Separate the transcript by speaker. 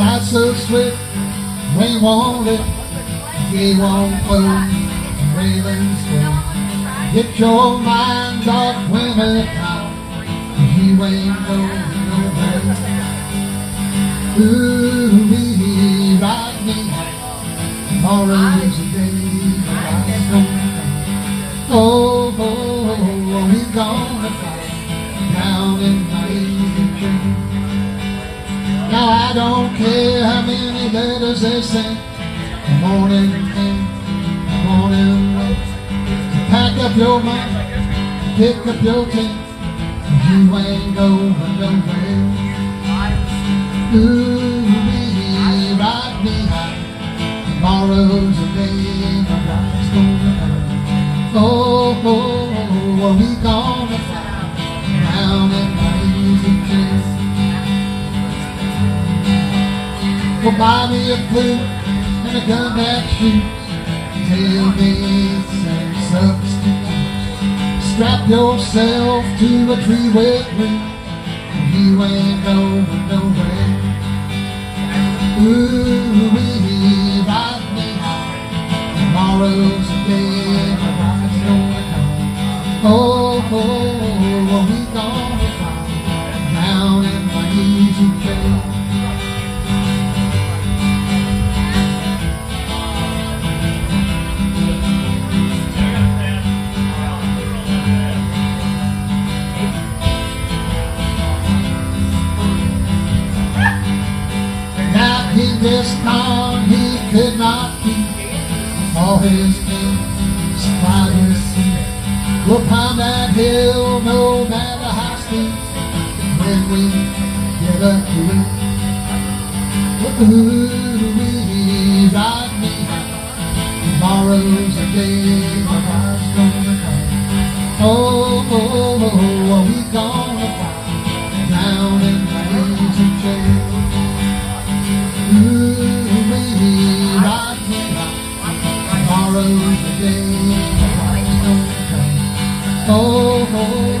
Speaker 1: ride so swift, we won't let, we won't close, railings close. Get your mind off women you ain't going nowhere. Ooh, we ride me, tomorrow's the day lights don't come. Oh, oh, oh, oh we gonna fly down in my chair. Now I don't care how many letters they send. Come on in, come on in. Pack up your money, pick up your tent. You ain't going nowhere. Ooh, ride me high. Tomorrow's the day my life's gonna come. Oh, oh, oh, we gonna fly down in Buy me a flute and a gun that shoots. Tailgates and substitutes. Strap yourself to a tree with root. And you ain't going nowhere. Ooh, we me high. Tomorrow's the day this town he could not keep all his things by his seat. We'll climb that hill no matter how steep when we get up to it. Ooh, we ride me Tomorrow's the day my heart's gonna come. Oh, oh, oh, oh, we gonna Tomorrow's the day come. Oh, oh,